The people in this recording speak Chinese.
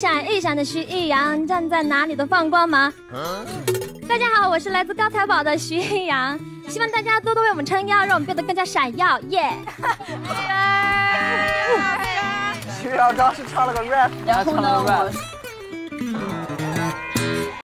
闪一闪的徐艺洋站在哪里都放光芒大家好我是来自高财宝的徐艺洋希望大家多多为我们撑腰让我们变得更加闪耀耶！徐艺洋刚是唱了个 rap 然后呢我